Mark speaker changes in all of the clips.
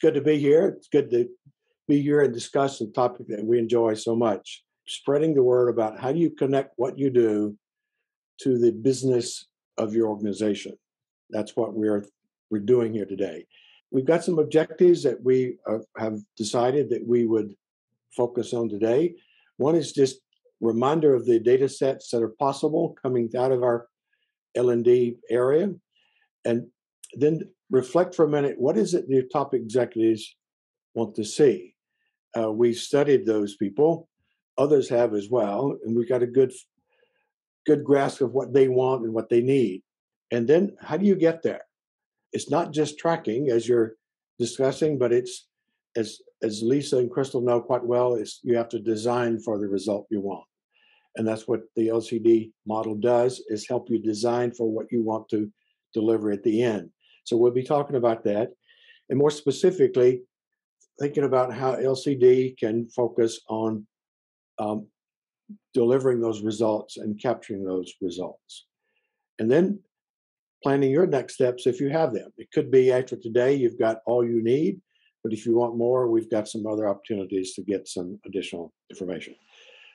Speaker 1: good to be here. It's good to be here and discuss a topic that we enjoy so much. Spreading the word about how do you connect what you do to the business of your organization. That's what we're we're doing here today. We've got some objectives that we uh, have decided that we would focus on today. One is just reminder of the data sets that are possible coming out of our L&D area and then reflect for a minute what is it the top executives want to see? Uh, we studied those people. Others have as well and we've got a good good grasp of what they want and what they need. And then how do you get there? It's not just tracking as you're discussing but it's as as lisa and crystal know quite well is you have to design for the result you want. And that's what the lcd model does is help you design for what you want to deliver at the end so we'll be talking about that. And more specifically, thinking about how LCD can focus on um, delivering those results and capturing those results. And then planning your next steps if you have them. It could be after today, you've got all you need. But if you want more, we've got some other opportunities to get some additional information.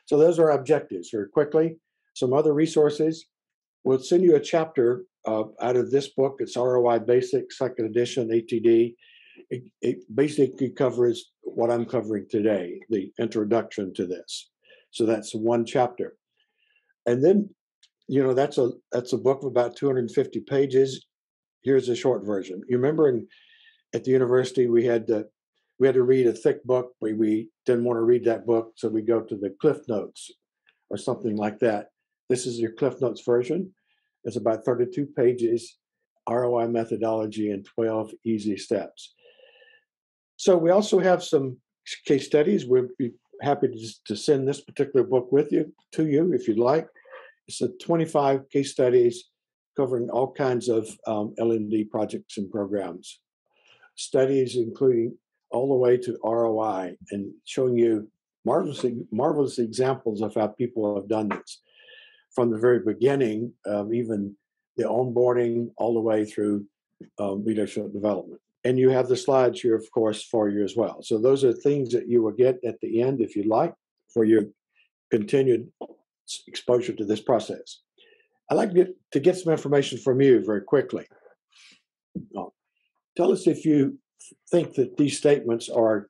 Speaker 1: So those are objectives. Very quickly, some other resources. We'll send you a chapter uh, out of this book. It's ROI Basic, second edition, ATD. It, it, basically covers what I'm covering today, the introduction to this. So that's one chapter, and then, you know, that's a that's a book of about 250 pages. Here's a short version. You remember, in, at the university, we had to we had to read a thick book. We we didn't want to read that book, so we go to the Cliff Notes or something like that. This is your Cliff Notes version. It's about 32 pages, ROI methodology, and 12 easy steps. So we also have some case studies. We'd be happy to, to send this particular book with you to you if you'd like. It's a 25 case studies covering all kinds of um, L&D projects and programs. Studies including all the way to ROI and showing you marvelous, marvelous examples of how people have done this from the very beginning, even the onboarding all the way through um, leadership development. And you have the slides here, of course, for you as well. So those are things that you will get at the end, if you'd like, for your continued exposure to this process. I'd like to get, to get some information from you very quickly. Uh, tell us if you think that these statements are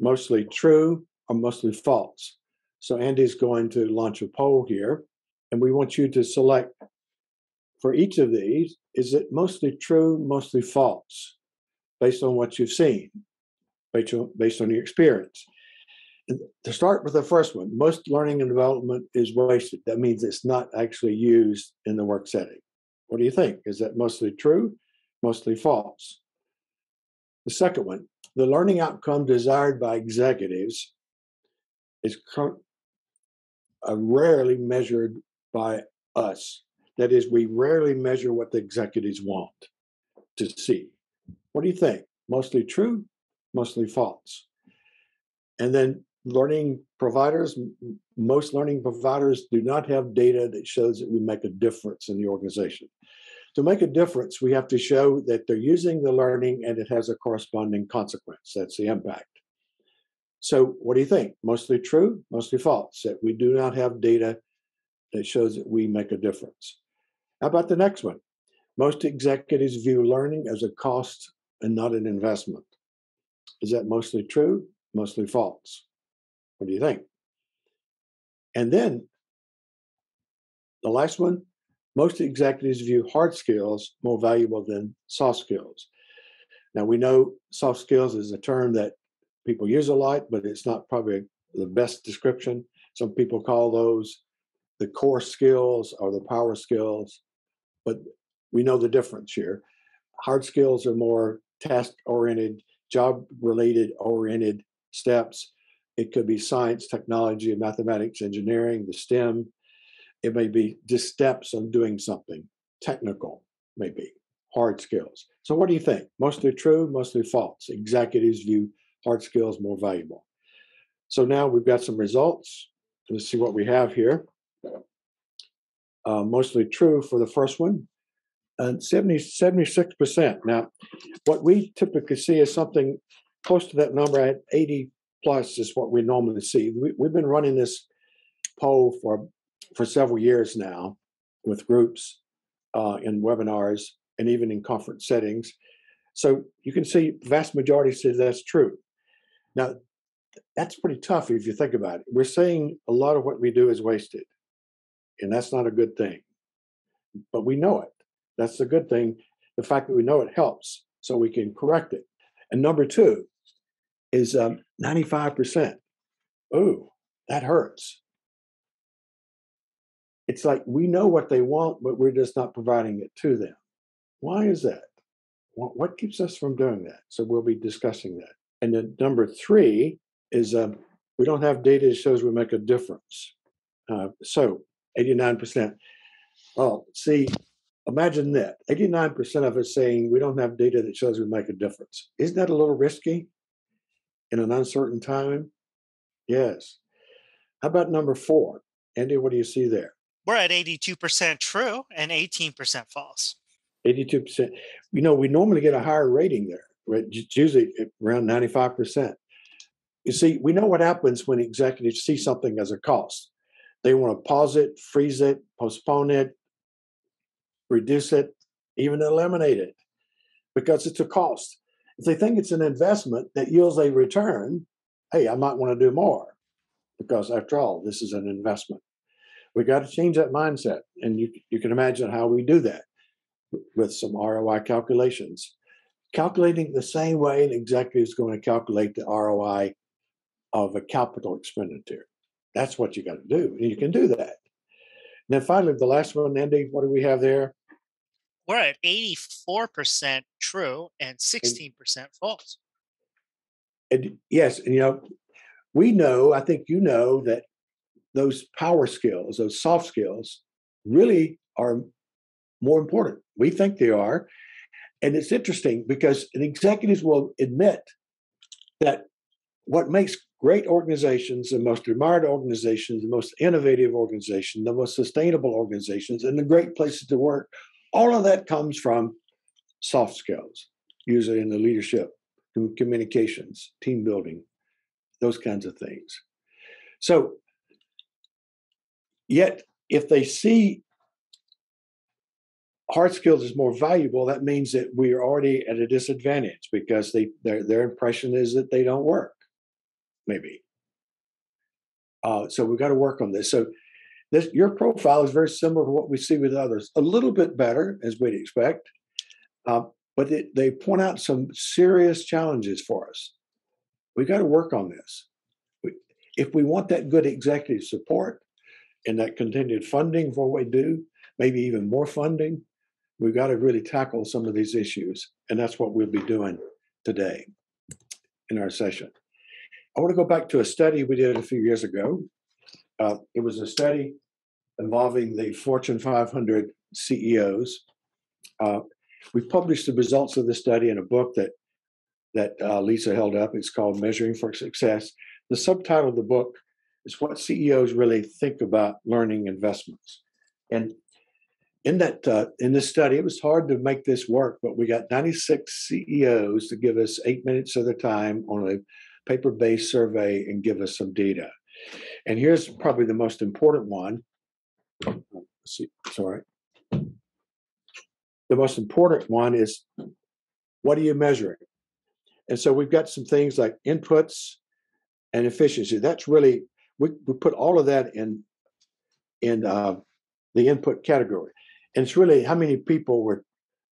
Speaker 1: mostly true or mostly false. So Andy's going to launch a poll here. And we want you to select for each of these is it mostly true, mostly false, based on what you've seen, based on, based on your experience. And to start with the first one, most learning and development is wasted. That means it's not actually used in the work setting. What do you think? Is that mostly true, mostly false? The second one, the learning outcome desired by executives is uh, rarely measured by us. That is, we rarely measure what the executives want to see. What do you think? Mostly true, mostly false. And then learning providers, most learning providers do not have data that shows that we make a difference in the organization. To make a difference, we have to show that they're using the learning and it has a corresponding consequence. That's the impact. So, what do you think? Mostly true, mostly false, that we do not have data that shows that we make a difference. How about the next one? Most executives view learning as a cost and not an investment. Is that mostly true? Mostly false? What do you think? And then the last one most executives view hard skills more valuable than soft skills. Now, we know soft skills is a term that people use a lot, but it's not probably the best description. Some people call those the core skills or the power skills, but we know the difference here. Hard skills are more task oriented, job related oriented steps. It could be science, technology, mathematics, engineering, the STEM. It may be just steps on doing something technical, maybe hard skills. So, what do you think? Mostly true, mostly false. Executives view hard skills more valuable. So, now we've got some results. Let's see what we have here uh, mostly true for the first one, and 70, 76%. Now, what we typically see is something close to that number at 80 plus is what we normally see. We, we've been running this poll for for several years now with groups uh, in webinars and even in conference settings. So you can see vast majority says that's true. Now, that's pretty tough if you think about it. We're saying a lot of what we do is wasted, and that's not a good thing. But we know it. That's the good thing. The fact that we know it helps, so we can correct it. And number two is um, 95%. Ooh, that hurts. It's like we know what they want, but we're just not providing it to them. Why is that? What keeps us from doing that? So we'll be discussing that. And then number three is um, we don't have data that shows we make a difference. Uh, so 89%. Oh, see, imagine that 89% of us saying we don't have data that shows we make a difference. Isn't that a little risky in an uncertain time? Yes. How about number four? Andy, what do you see there?
Speaker 2: We're at 82% true and 18% false.
Speaker 1: 82%. You know, we normally get a higher rating there. Right? It's usually around 95%. You see, we know what happens when executives see something as a cost. They want to pause it, freeze it, postpone it, reduce it, even eliminate it because it's a cost. If they think it's an investment that yields a return, hey, I might want to do more because after all, this is an investment. We got to change that mindset. And you, you can imagine how we do that with some ROI calculations. Calculating the same way an executive is going to calculate the ROI of a capital expenditure. That's what you got to do. And you can do that. And then finally, the last one, Andy, what do we have there?
Speaker 2: We're at 84% true and 16% and, false.
Speaker 1: And yes, and you know, we know, I think you know that those power skills, those soft skills, really are more important. We think they are. And it's interesting because executives will admit that what makes great organizations, the most admired organizations, the most innovative organizations, the most sustainable organizations, and the great places to work, all of that comes from soft skills, usually in the leadership, communications, team building, those kinds of things. So Yet, if they see hard skills as more valuable, that means that we are already at a disadvantage because they their their impression is that they don't work. Maybe. Uh, so we've got to work on this. So this your profile is very similar to what we see with others, a little bit better as we'd expect, uh, but it, they point out some serious challenges for us. We've got to work on this. If we want that good executive support, and that continued funding for what we do, maybe even more funding, we've got to really tackle some of these issues. And that's what we'll be doing today in our session. I want to go back to a study we did a few years ago. Uh, it was a study involving the Fortune 500 CEOs. Uh, we published the results of the study in a book that that uh, Lisa held up. It's called Measuring for Success. The subtitle of the book is what CEOs really think about learning investments. And in that uh, in this study, it was hard to make this work, but we got 96 CEOs to give us eight minutes of their time on a paper-based survey and give us some data. And here's probably the most important one. Let's see, sorry. The most important one is what are you measuring? And so we've got some things like inputs and efficiency. That's really we, we put all of that in in uh, the input category. And it's really how many people were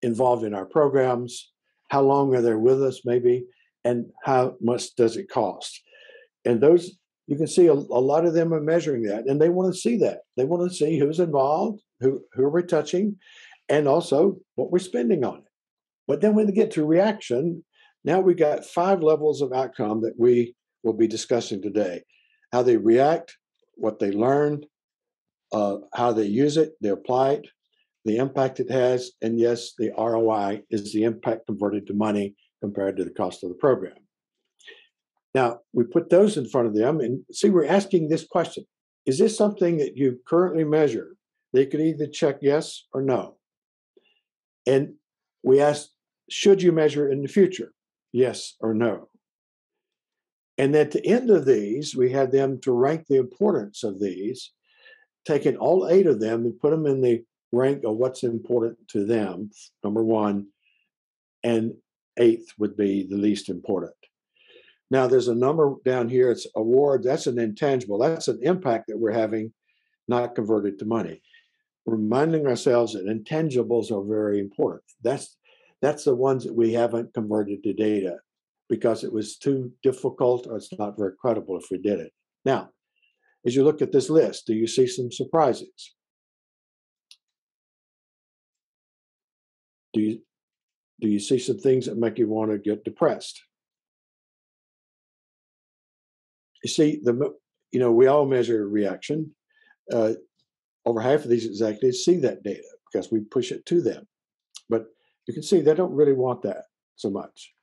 Speaker 1: involved in our programs, how long are they with us, maybe, and how much does it cost. And those, you can see a, a lot of them are measuring that, and they want to see that. They want to see who's involved, who, who are we touching, and also what we're spending on it. But then when they get to reaction, now we've got five levels of outcome that we will be discussing today how they react, what they learn, uh, how they use it, they apply it, the impact it has, and yes, the ROI is the impact converted to money compared to the cost of the program. Now, we put those in front of them and see, we're asking this question Is this something that you currently measure? They could either check yes or no. And we asked, Should you measure in the future? Yes or no. And at the end of these, we had them to rank the importance of these, taking all eight of them and put them in the rank of what's important to them, number one, and eighth would be the least important. Now, there's a number down here, it's award, that's an intangible, that's an impact that we're having, not converted to money. Reminding ourselves that intangibles are very important. That's that's the ones that we haven't converted to data because it was too difficult or it's not very credible if we did it. Now, as you look at this list, do you see some surprises? Do you do you see some things that make you want to get depressed? You see, the you know we all measure reaction. Uh, over half of these executives see that data because we push it to them, but you can see they don't really want that so much.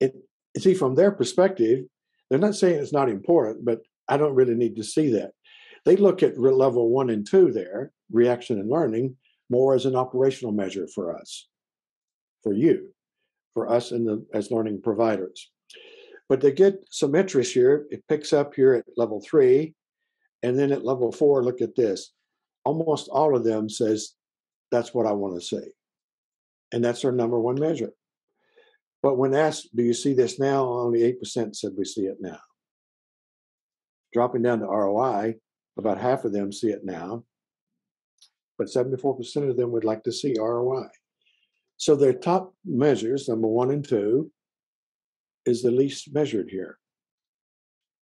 Speaker 1: It see from their perspective, they're not saying it's not important, but I don't really need to see that. They look at level one and two there, reaction and learning, more as an operational measure for us, for you, for us and the, as learning providers. But they get some interest here. It picks up here at level three. And then at level four, look at this. Almost all of them says, that's what I want to see. And that's our number one measure. But when asked, do you see this now? Only 8% said we see it now. Dropping down to ROI, about half of them see it now. But 74% of them would like to see ROI. So their top measures, number one and two, is the least measured here.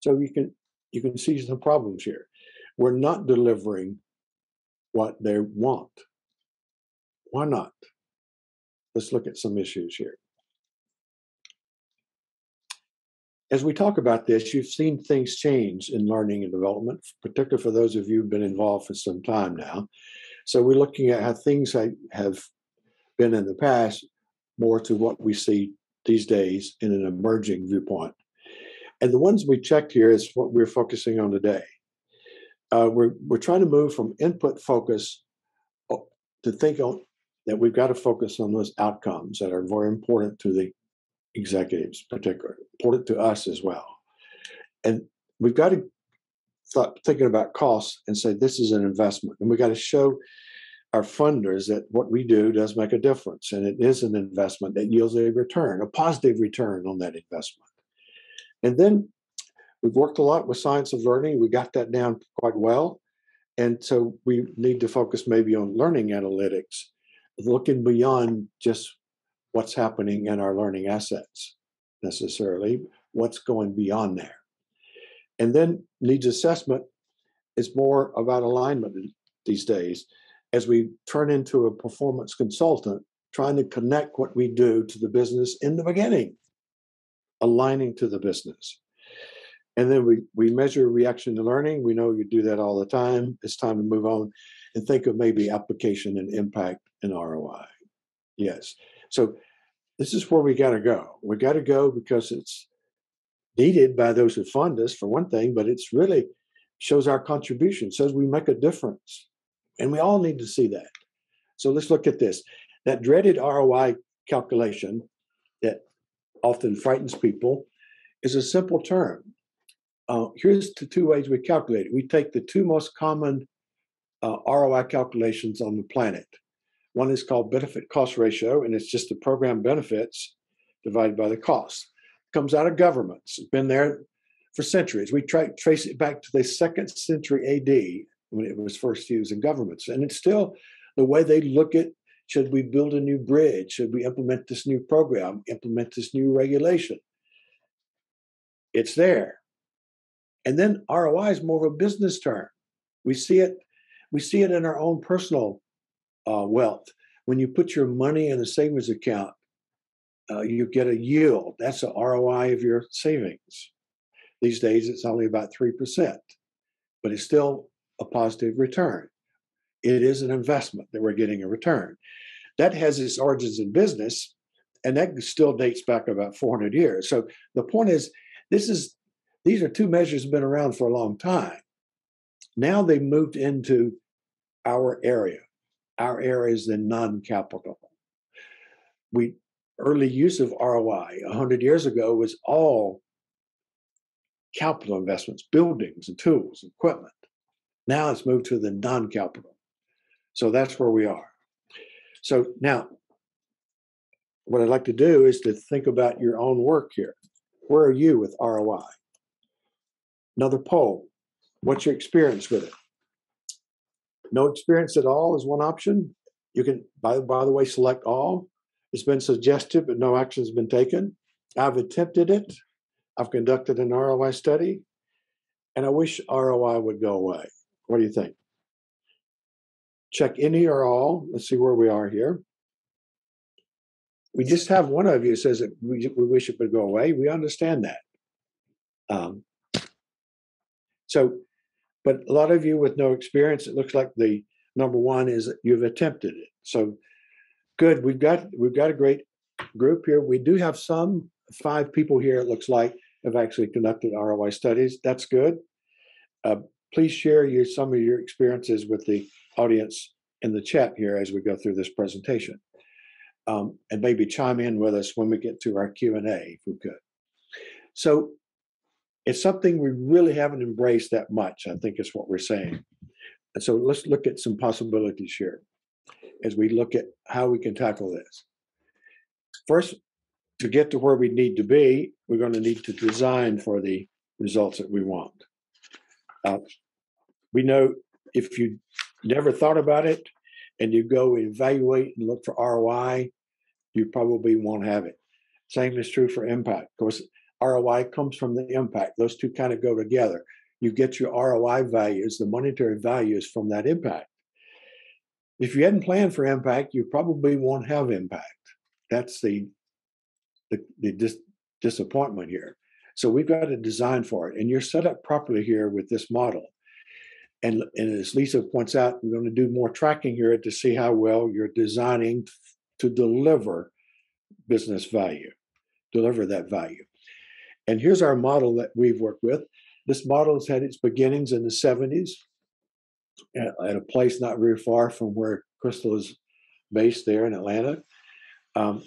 Speaker 1: So you can you can see some problems here. We're not delivering what they want. Why not? Let's look at some issues here. As we talk about this, you've seen things change in learning and development, particularly for those of you who've been involved for some time now. So we're looking at how things have been in the past more to what we see these days in an emerging viewpoint. And the ones we checked here is what we're focusing on today. Uh, we're, we're trying to move from input focus uh, to think on, that we've got to focus on those outcomes that are very important to the executives, particularly important to us as well. And we've got to start thinking about costs and say this is an investment, and we got to show our funders that what we do does make a difference and it is an investment that yields a return, a positive return on that investment. And then we've worked a lot with science of learning. We got that down quite well. And so we need to focus maybe on learning analytics, looking beyond just what's happening in our learning assets necessarily, what's going beyond there. And then needs assessment is more about alignment these days as we turn into a performance consultant, trying to connect what we do to the business in the beginning, aligning to the business. And then we, we measure reaction to learning. We know you do that all the time. It's time to move on and think of maybe application and impact and ROI. Yes. So this is where we got to go. We got to go because it's needed by those who fund us, for one thing, but it's really shows our contribution, says we make a difference. And we all need to see that. So let's look at this. That dreaded ROI calculation that often frightens people is a simple term. Uh, here's the two ways we calculate it. We take the two most common uh, ROI calculations on the planet. One is called benefit cost ratio, and it's just the program benefits divided by the cost. It comes out of governments. It's been there for centuries. We try trace it back to the second century AD when it was first used in governments. And it's still the way they look at should we build a new bridge? Should we implement this new program, implement this new regulation? It's there. And then ROI is more of a business term. We see it, we see it in our own personal uh, wealth. When you put your money in a savings account, uh, you get a yield. That's the ROI of your savings. These days, it's only about 3%, but it's still a positive return. It is an investment that we're getting a return. That has its origins in business, and that still dates back about 400 years. So the point is, this is these are two measures that have been around for a long time. Now they've moved into our area. Our area is the non-capital. We early use of ROI 100 years ago was all capital investments, buildings and tools, equipment. Now it's moved to the non capital. So that's where we are. So now, what I'd like to do is to think about your own work here. Where are you with ROI? Another poll. What's your experience with it? No experience at all is one option. You can, by, by the way, select all. It's been suggested, but no action has been taken. I've attempted it. I've conducted an ROI study, and I wish ROI would go away. What do you think? Check any or all. Let's see where we are here. We just have one of you says that we, we wish it would go away. We understand that. Um, so, but a lot of you with no experience, it looks like the number one is that you've attempted it. So good. We've got we've got a great group here. We do have some five people here. It looks like have actually conducted ROI studies. That's good. Uh, please share your some of your experiences with the audience in the chat here as we go through this presentation, um, and maybe chime in with us when we get to our Q and A if we could. So it's something we really haven't embraced that much. I think is what we're saying. And so let's look at some possibilities here as we look at how we can tackle this. First, to get to where we need to be, we're going to need to design for the results that we want. Uh, we know if you never thought about it and you go evaluate and look for ROI, you probably won't have it. Same is true for impact. Of course, ROI comes from the impact. Those two kind of go together. You get your ROI values, the monetary values from that impact. If you hadn't planned for impact, you probably won't have impact. That's the the, the dis- disappointment here. So we've got to design for it, and you're set up properly here with this model. And, and as Lisa points out, we're going to do more tracking here to see how well you're designing to deliver business value, deliver that value. And here's our model that we've worked with. This model has had its beginnings in the 70s at a place not very far from where Crystal is based there in Atlanta. Um,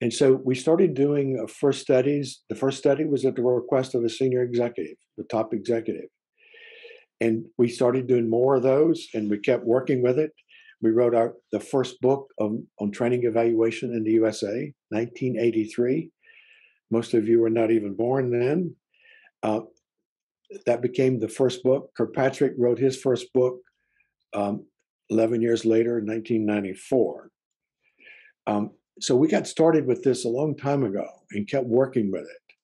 Speaker 1: and so we started doing uh, first studies. The first study was at the request of a senior executive, the top executive. And we started doing more of those and we kept working with it. We wrote our the first book on, on training evaluation in the USA, 1983. Most of you were not even born then. Uh, that became the first book. Kirkpatrick wrote his first book um, 11 years later, in 1994. Um, so we got started with this a long time ago and kept working with it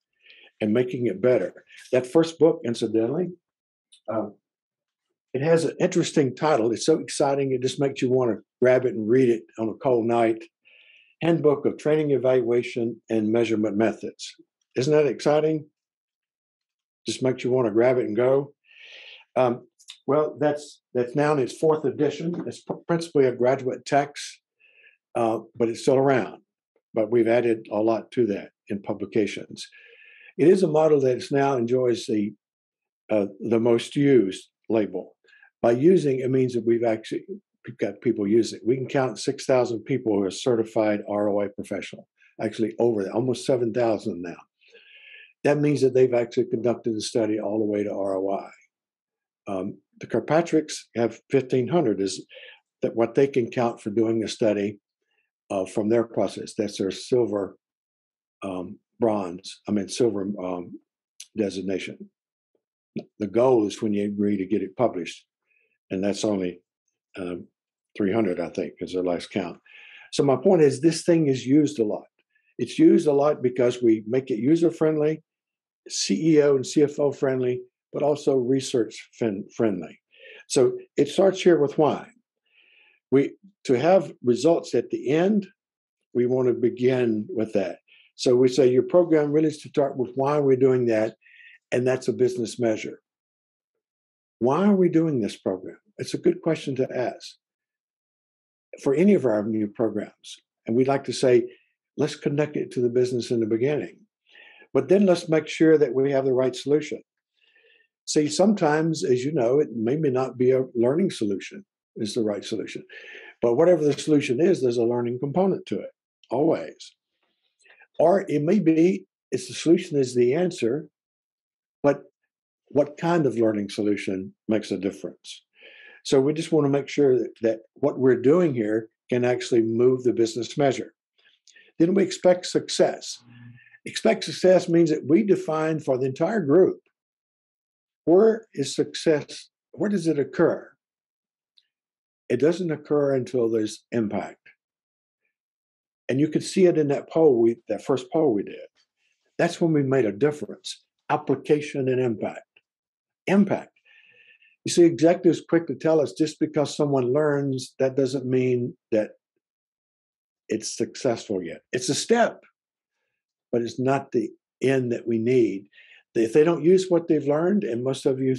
Speaker 1: and making it better. That first book, incidentally, um, it has an interesting title. It's so exciting, it just makes you want to grab it and read it on a cold night. Handbook of Training Evaluation and Measurement Methods. Isn't that exciting? Just makes you want to grab it and go. Um, well, that's that's now in its fourth edition. It's principally a graduate text uh, but it's still around. But we've added a lot to that in publications. It is a model that now enjoys the uh, the most used label. By using it means that we've actually got people use it. We can count 6,000 people who are certified ROI professional, actually over almost 7,000 now. That means that they've actually conducted the study all the way to ROI. Um, the Kirkpatricks have 1,500 is that what they can count for doing a study uh, from their process. That's their silver, um, bronze, I mean, silver um, designation. The goal is when you agree to get it published, and that's only um, 300, I think, is their last count. So, my point is, this thing is used a lot. It's used a lot because we make it user friendly, CEO and CFO friendly, but also research friendly. So, it starts here with why we to have results at the end we want to begin with that. So we say your program really to start with why are we doing that and that's a business measure. Why are we doing this program? It's a good question to ask. For any of our new programs and we'd like to say let's connect it to the business in the beginning. But then let's make sure that we have the right solution. See sometimes as you know it may not be a learning solution is the right solution. But whatever the solution is, there's a learning component to it, always. Or it may be it's the solution is the answer, but what kind of learning solution makes a difference. So we just want to make sure that, that what we're doing here can actually move the business measure. Then we expect success. Expect success means that we define for the entire group where is success, where does it occur? It doesn't occur until there's impact. And you could see it in that poll we that first poll we did. That's when we made a difference. Application and impact. Impact. You see, executives quick to tell us just because someone learns, that doesn't mean that it's successful yet. It's a step, but it's not the end that we need. If they don't use what they've learned, and most of you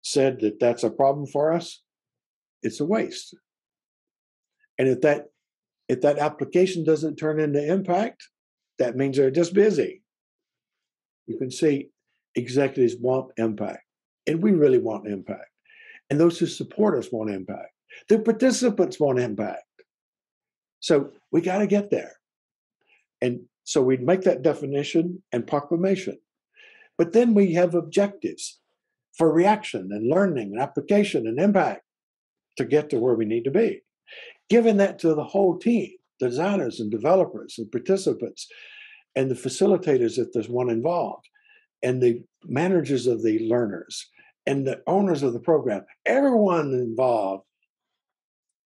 Speaker 1: said that that's a problem for us, it's a waste. And if that if that application doesn't turn into impact, that means they're just busy. You can see executives want impact, and we really want impact. And those who support us want impact. The participants want impact. So we got to get there. And so we make that definition and proclamation. But then we have objectives for reaction and learning and application and impact to get to where we need to be. Giving that to the whole team, designers and developers and participants and the facilitators if there's one involved, and the managers of the learners and the owners of the program, everyone involved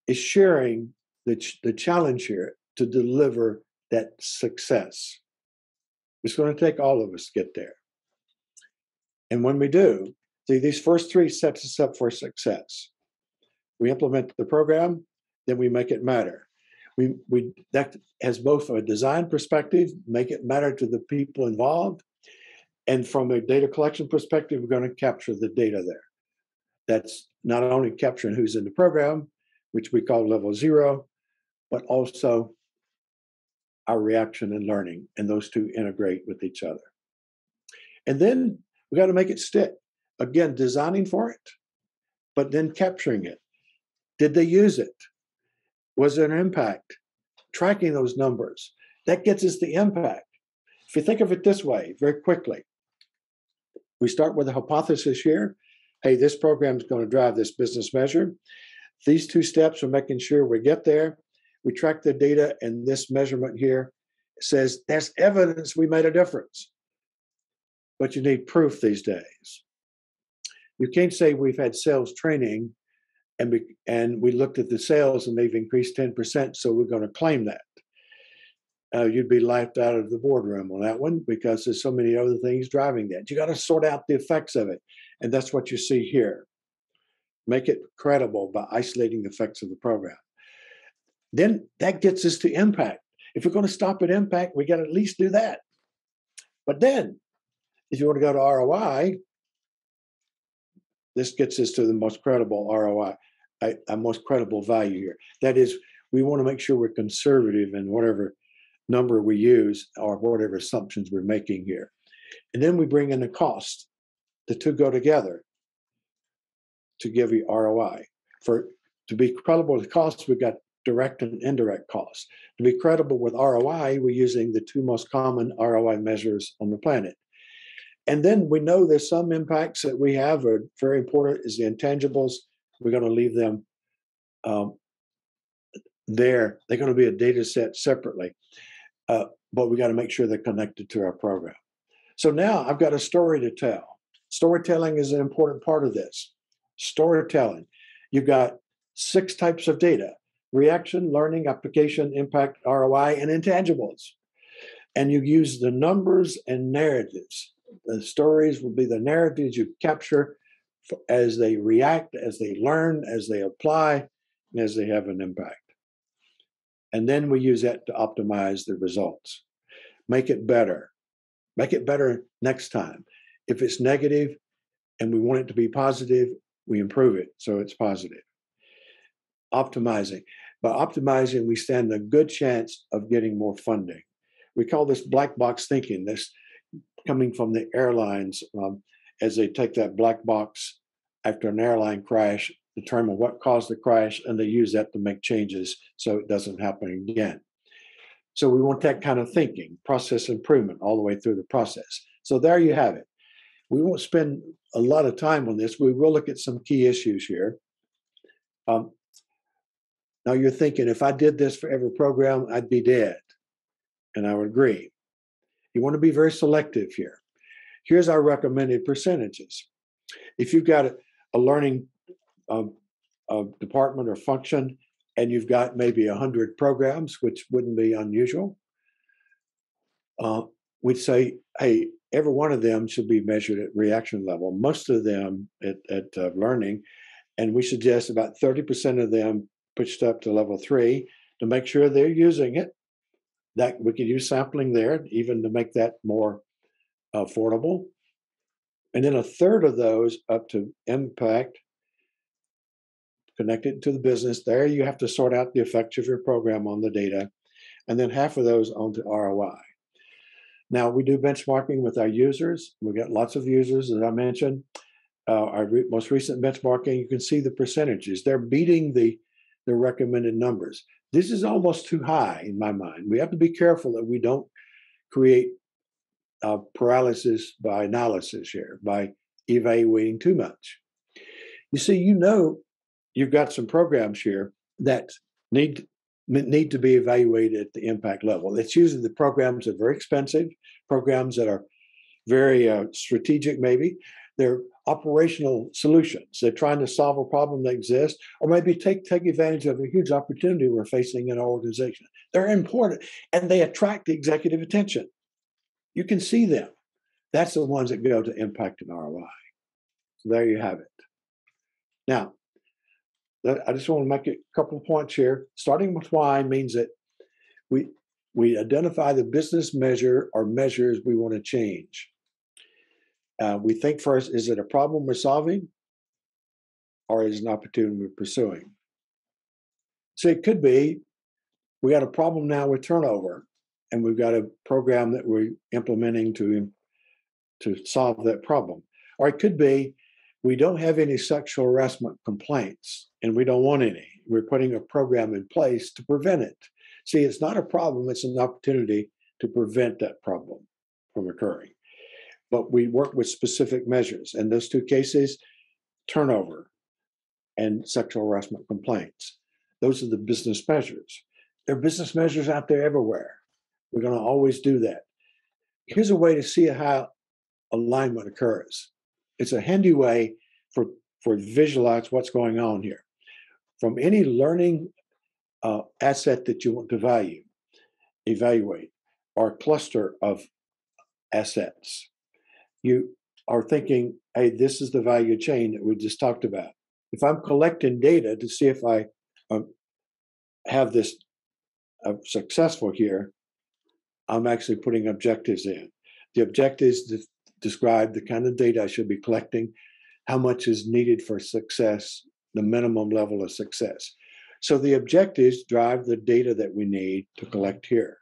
Speaker 1: is sharing the, ch- the challenge here to deliver that success. It's going to take all of us to get there. And when we do, see, these first three sets us up for success. We implement the program, then we make it matter. We, we that has both a design perspective, make it matter to the people involved, and from a data collection perspective, we're going to capture the data there. That's not only capturing who's in the program, which we call level zero, but also our reaction and learning, and those two integrate with each other. And then we got to make it stick. Again, designing for it, but then capturing it. Did they use it? Was there an impact? Tracking those numbers. That gets us the impact. If you think of it this way, very quickly, we start with a hypothesis here. Hey, this program is going to drive this business measure. These two steps are making sure we get there. We track the data, and this measurement here says that's evidence we made a difference but you need proof these days. You can't say we've had sales training and we, and we looked at the sales and they've increased 10%, so we're going to claim that. Uh, you'd be laughed out of the boardroom on that one because there's so many other things driving that. You got to sort out the effects of it. And that's what you see here. Make it credible by isolating the effects of the program. Then that gets us to impact. If we're going to stop at impact, we got to at least do that. But then if you want to go to ROI, this gets us to the most credible ROI, a, most credible value here. That is, we want to make sure we're conservative in whatever number we use or whatever assumptions we're making here. And then we bring in the cost. The two go together to give you ROI. For to be credible with costs, we've got direct and indirect costs. To be credible with ROI, we're using the two most common ROI measures on the planet and then we know there's some impacts that we have are very important is the intangibles. We're going to leave them um, there. They're going to be a data set separately, uh, but we got to make sure they're connected to our program. So now I've got a story to tell. Storytelling is an important part of this. Storytelling. You've got six types of data reaction, learning, application, impact, ROI, and intangibles. And you use the numbers and narratives the stories will be the narratives you capture as they react, as they learn, as they apply, and as they have an impact. And then we use that to optimize the results. Make it better. Make it better next time. If it's negative and we want it to be positive, we improve it so it's positive. Optimizing. By optimizing, we stand a good chance of getting more funding. We call this black box thinking, this coming from the airlines um, as they take that black box after an airline crash, determine what caused the crash, and they use that to make changes so it doesn't happen again. So we want that kind of thinking, process improvement all the way through the process. So there you have it. We won't spend a lot of time on this. We will look at some key issues here. Um, now you're thinking, if I did this for every program, I'd be dead. And I would agree. You want to be very selective here. Here's our recommended percentages. If you've got a, a learning um, department or function and you've got maybe 100 programs, which wouldn't be unusual, uh, we'd say, hey, every one of them should be measured at reaction level, most of them at, at uh, learning. And we suggest about 30% of them pushed up to level three to make sure they're using it. That we could use sampling there, even to make that more affordable. And then a third of those up to impact connected to the business. There you have to sort out the effects of your program on the data. And then half of those onto ROI. Now we do benchmarking with our users. We got lots of users, as I mentioned. Uh, our re- most recent benchmarking, you can see the percentages. They're beating the the recommended numbers. This is almost too high in my mind. We have to be careful that we don't create uh, paralysis by analysis here, by evaluating too much. You see, you know, you've got some programs here that need need to be evaluated at the impact level. It's usually the programs that are very expensive, programs that are very uh, strategic, maybe. They're operational solutions. They're trying to solve a problem that exists, or maybe take take advantage of a huge opportunity we're facing in our organization. They're important and they attract executive attention. You can see them. That's the ones that go to impact and ROI. So there you have it. Now, I just want to make a couple of points here. Starting with why means that we we identify the business measure or measures we want to change. Uh, we think first, is it a problem we're solving or is it an opportunity we're pursuing? So it could be we got a problem now with turnover and we've got a program that we're implementing to, to solve that problem. Or it could be we don't have any sexual harassment complaints and we don't want any. We're putting a program in place to prevent it. See, it's not a problem, it's an opportunity to prevent that problem from occurring but we work with specific measures. In those two cases, turnover and sexual harassment complaints. Those are the business measures. There are business measures out there everywhere. We're going to always do that. Here's a way to see how alignment occurs. It's a handy way for, for visualize what's going on here. From any learning uh, asset that you want to value, evaluate, or cluster of assets, you are thinking, hey, this is the value chain that we just talked about. If I'm collecting data to see if I um, have this uh, successful here, I'm actually putting objectives in. The objectives de- describe the kind of data I should be collecting, how much is needed for success, the minimum level of success. So the objectives drive the data that we need to collect here.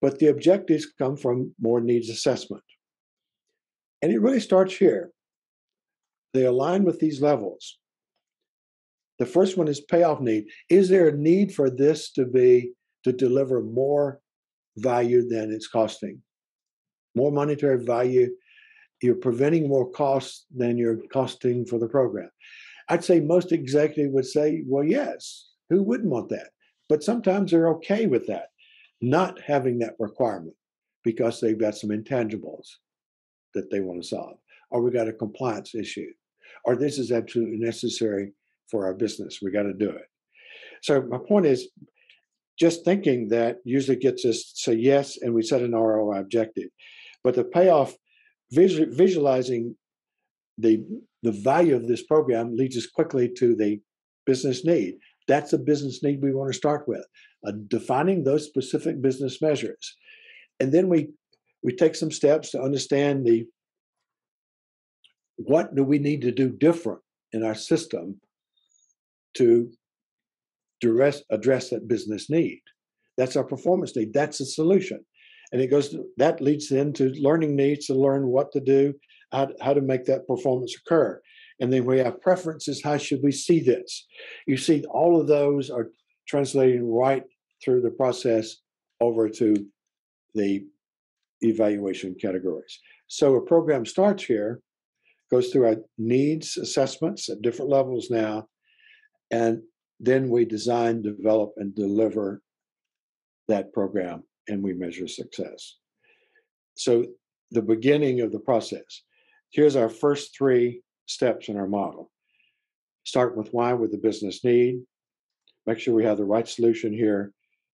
Speaker 1: But the objectives come from more needs assessment. And it really starts here. They align with these levels. The first one is payoff need. Is there a need for this to be to deliver more value than it's costing? More monetary value. You're preventing more costs than you're costing for the program. I'd say most executives would say, well, yes, who wouldn't want that? But sometimes they're okay with that, not having that requirement because they've got some intangibles that they want to solve, or we got a compliance issue, or this is absolutely necessary for our business. We got to do it. So my point is, just thinking that usually gets us to say yes, and we set an ROI objective. But the payoff, visual, visualizing the the value of this program leads us quickly to the business need. That's a business need we want to start with, uh, defining those specific business measures, and then we we take some steps to understand the what do we need to do different in our system to address, address that business need. That's our performance need. That's the solution. And it goes to, that leads into learning needs to learn what to do, how, how to make that performance occur. And then we have preferences. How should we see this? You see, all of those are translating right through the process over to the evaluation categories. So a program starts here, goes through our needs assessments at different levels now, and then we design, develop, and deliver that program, and we measure success. So the beginning of the process. Here's our first three steps in our model. Start with why would the business need? Make sure we have the right solution here,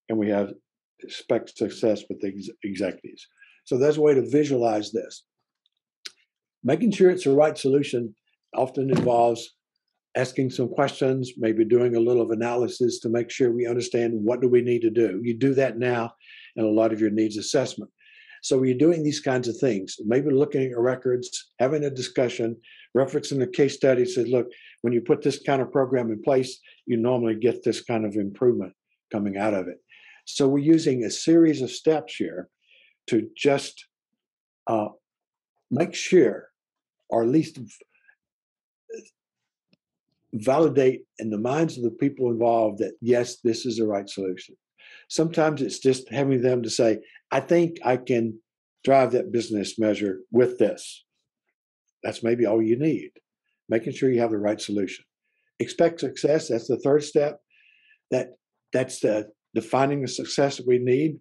Speaker 1: and we have expect success with the ex- executives. So that's a way to visualize this. Making sure it's the right solution often involves asking some questions, maybe doing a little of analysis to make sure we understand what do we need to do. You do that now in a lot of your needs assessment. So you're doing these kinds of things, maybe looking at records, having a discussion, referencing a case study, says, look, when you put this kind of program in place, you normally get this kind of improvement coming out of it. So we're using a series of steps here to just uh, make sure, or at least validate in the minds of the people involved that yes, this is the right solution. Sometimes it's just having them to say, I think I can drive that business measure with this. That's maybe all you need. Making sure you have the right solution. Expect success. That's the third step. That that's the defining the success that we need,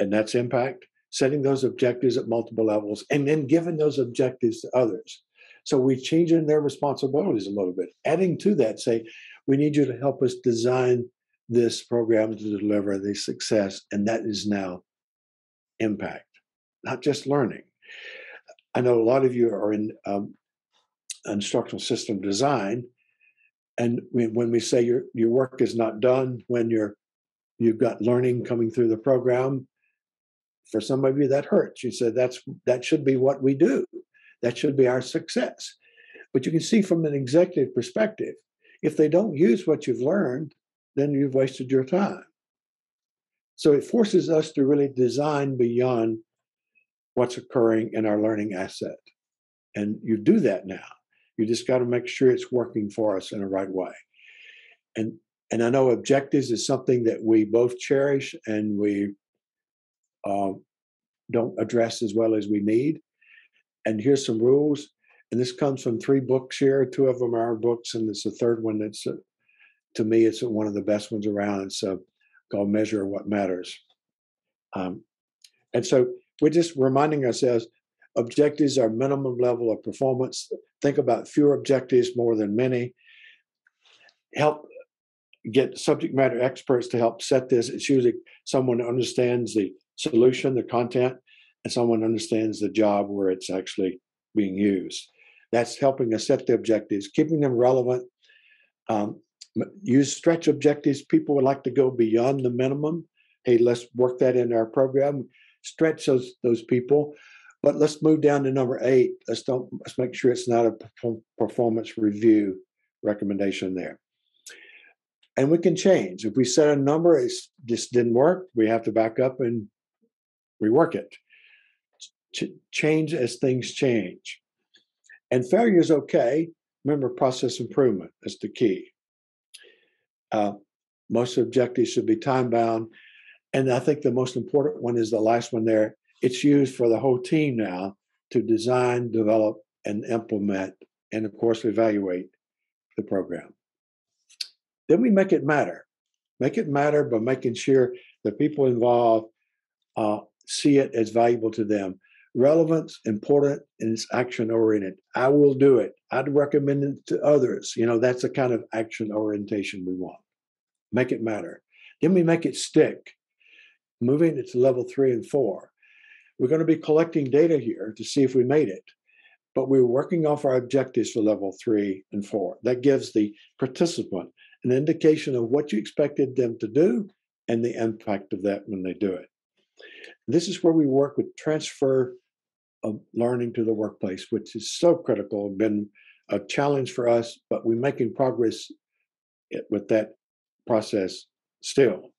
Speaker 1: and that's impact. Setting those objectives at multiple levels, and then giving those objectives to others. So we change in their responsibilities a little bit. Adding to that, say, we need you to help us design this program to deliver the success, and that is now impact, not just learning. I know a lot of you are in um, instructional system design, and when we say your your work is not done when you're you've got learning coming through the program, for some of you that hurts. You said that's that should be what we do. That should be our success. But you can see from an executive perspective, if they don't use what you've learned, then you've wasted your time. So it forces us to really design beyond what's occurring in our learning asset. And you do that now. You just got to make sure it's working for us in the right way. And and I know objectives is something that we both cherish and we uh, don't address as well as we need. And here's some rules. And this comes from three books here. Two of them are books, and it's the third one that's, uh, to me, it's one of the best ones around. It's uh, called Measure What Matters. Um, and so we're just reminding ourselves objectives are minimum level of performance. Think about fewer objectives more than many. Help get subject matter experts to help set this. It's usually someone who understands the solution, the content, and someone understands the job where it's actually being used. That's helping us set the objectives, keeping them relevant. Um, use stretch objectives. People would like to go beyond the minimum. Hey, let's work that in our program. Stretch those those people, but let's move down to number eight. Let's don't let's make sure it's not a performance review recommendation there. And we can change. If we set a number, it just didn't work. We have to back up and rework it ch- change as things change. And failure is okay. Remember, process improvement is the key. Uh, most objectives should be time bound. And I think the most important one is the last one there. It's used for the whole team now to design, develop, and implement, and of course, evaluate the program. Then we make it matter. Make it matter by making sure the people involved uh, see it as valuable to them relevant, important, and it's action oriented. I will do it. I'd recommend it to others. You know, that's the kind of action orientation we want. Make it matter. Then we make it stick. Moving it to level three and four. We're going to be collecting data here to see if we made it, but we're working off our objectives for level three and four. That gives the participant an indication of what you expected them to do and the impact of that when they do it. This is where we work with transfer of learning to the workplace, which is so critical, been a challenge for us, but we're making progress with that process still.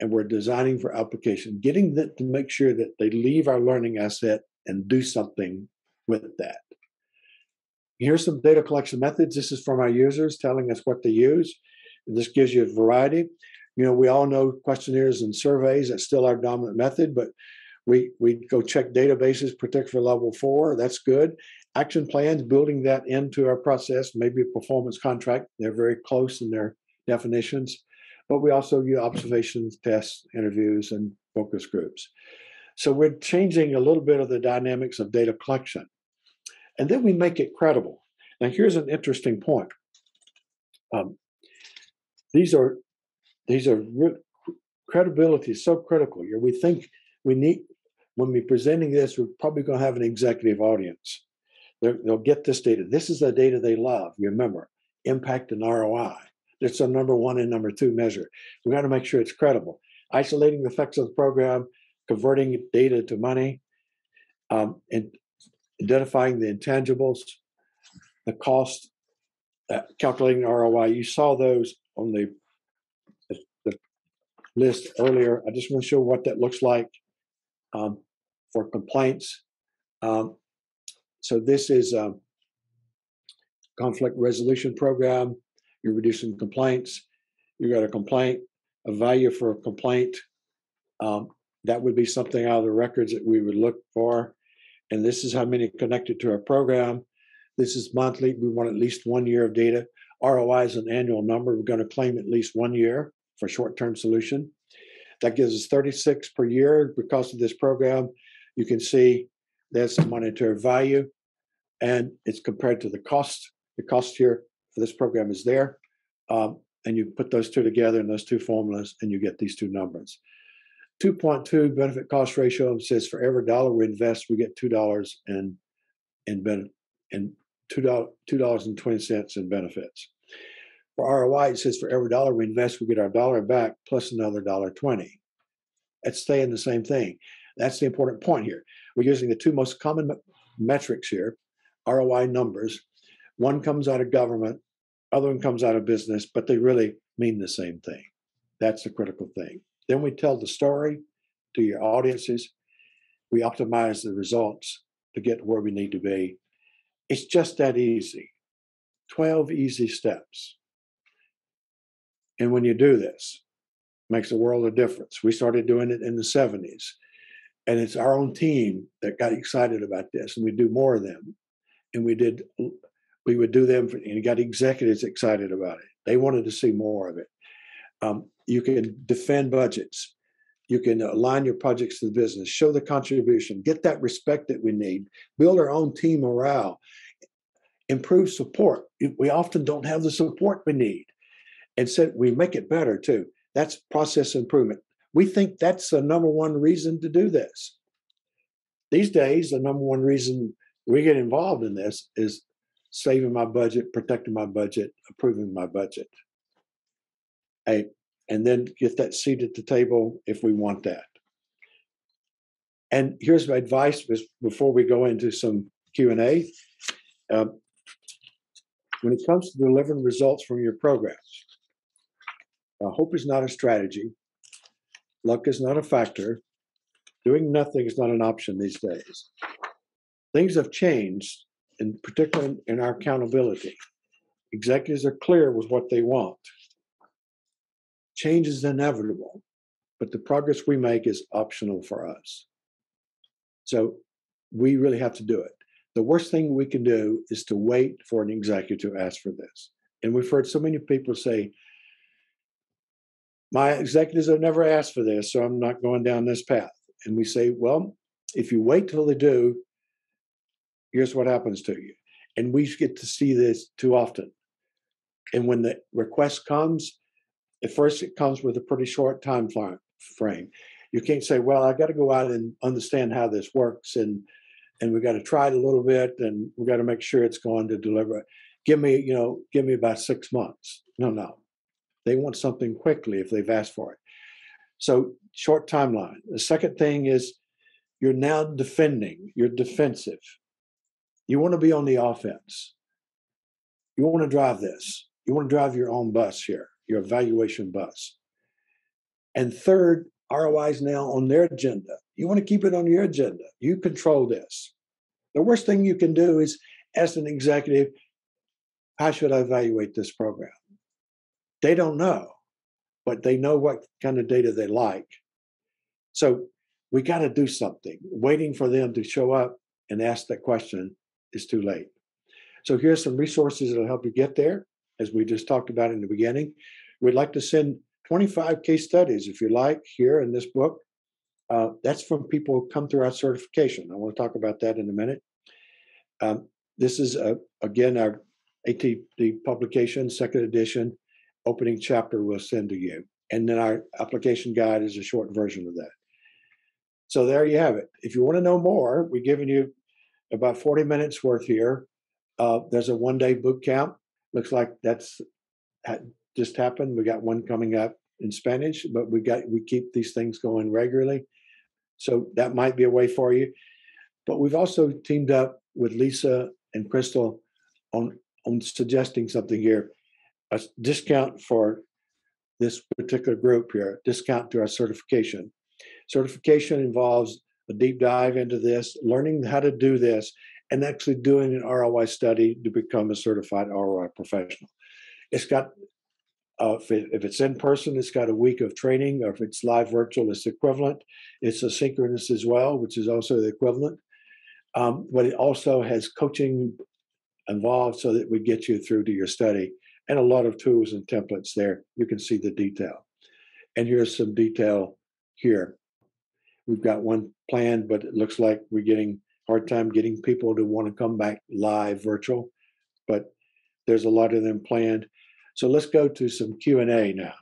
Speaker 1: And we're designing for application, getting them to make sure that they leave our learning asset and do something with that. Here's some data collection methods. This is from our users telling us what to use. This gives you a variety. You know, we all know questionnaires and surveys, that's still our dominant method, but we we go check databases, particularly level four. That's good, action plans, building that into our process, maybe a performance contract. They're very close in their definitions. But we also use observations, tests, interviews, and focus groups. So we're changing a little bit of the dynamics of data collection. And then we make it credible. Now, here's an interesting point. Um, these are these are credibility is so critical here. We think we need when we're presenting this, we're probably going to have an executive audience. they will get this data. This is the data they love. Remember, impact and ROI. It's a number one and number two measure. We got to make sure it's credible. Isolating the effects of the program, converting data to money, um, and identifying the intangibles, the cost, uh, calculating ROI. You saw those on the, list earlier. I just want to show what that looks like um, for complaints. Um, so this is a conflict resolution program. You're reducing complaints. You got a complaint, a value for a complaint. Um, that would be something out of the records that we would look for. And this is how many connected to our program. This is monthly. We want at least one year of data. ROI is an annual number. We're going to claim at least one year for short-term solution. That gives us 36 per year because of this program. You can see there's a monetary value and it's compared to the cost. The cost here for this program is there. Um, and you put those two together in those two formulas and you get these two numbers. 2.2 benefit cost ratio says for every dollar we invest, we get $2 in, in, ben, in $2, $2.20 in benefits. For ROI, it says for every dollar we invest, we get our dollar back plus another dollar 20. That's staying the same thing. That's the important point here. We're using the two most common metrics here, ROI numbers. One comes out of government, other one comes out of business, but they really mean the same thing. That's the critical thing. Then we tell the story to your audiences. We optimize the results to get where we need to be. It's just that easy. 12 easy steps. And when you do this, makes a world of difference. We started doing it in the 70s. And it's our own team that got excited about this, and we do more of them. And we did, we would do them, for, and got executives excited about it. They wanted to see more of it. Um, you can defend budgets. You can align your projects to the business, show the contribution, get that respect that we need, build our own team morale, improve support. We often don't have the support we need. And so we make it better too. That's process improvement. We think that's the number one reason to do this. These days, the number one reason we get involved in this is saving my budget, protecting my budget, approving my budget. I, and then get that seat at the table if we want that. And here's my advice before we go into some Q&A. Um, when it comes to delivering results from your programs, uh, hope is not a strategy. Luck is not a factor. Doing nothing is not an option these days. Things have changed, in particular in our accountability. Executives are clear with what they want. Change is inevitable, but the progress we make is optional for us. So we really have to do it. The worst thing we can do is to wait for an executive to ask for this. And we've heard so many people say, my executives have never asked for this, so I'm not going down this path. And we say, well, if you wait till they do, here's what happens to you. And we get to see this too often. And when the request comes, at first it comes with a pretty short time frame. You can't say, well, I got to go out and understand how this works and and we got to try it a little bit and we got to make sure it's going to deliver. Give me, you know, give me about six months. No, no. They want something quickly if they've asked for it. So, short timeline. The second thing is you're now defending, you're defensive. You want to be on the offense. You want to drive this. You want to drive your own bus here, your evaluation bus. And third, ROI is now on their agenda. You want to keep it on your agenda. You control this. The worst thing you can do is as an executive, how should I evaluate this program? They don't know, but they know what kind of data they like. So we got to do something. Waiting for them to show up and ask that question is too late. So here's some resources that'll help you get there, as we just talked about in the beginning. We'd like to send 25 case studies, if you like, here in this book. Uh, that's from people who come through our certification. I want to talk about that in a minute. Um, this is, uh, again, our ATD publication, second edition, opening chapter we'll send to you. And then our application guide is a short version of that. So there you have it. If you want to know more, we've given you about 40 minutes worth here. Uh, there's a one day boot camp. Looks like that's just happened. We got one coming up in Spanish, but we got we keep these things going regularly. So that might be a way for you. But we've also teamed up with Lisa and Crystal on on suggesting something here. A discount for this particular group here, discount to our certification. Certification involves a deep dive into this, learning how to do this, and actually doing an ROI study to become a certified ROI professional. It's got, uh, if, it, if, it's in person, it's got a week of training, or if it's live virtual, it's equivalent. It's asynchronous as well, which is also the equivalent. Um, but it also has coaching involved so that we get you through to your study and a lot of tools and templates there. You can see the detail. And here's some detail here. We've got one planned, but it looks like we're getting hard time getting people to want to come back live virtual, but there's a lot of them planned. So let's go to some Q&A now.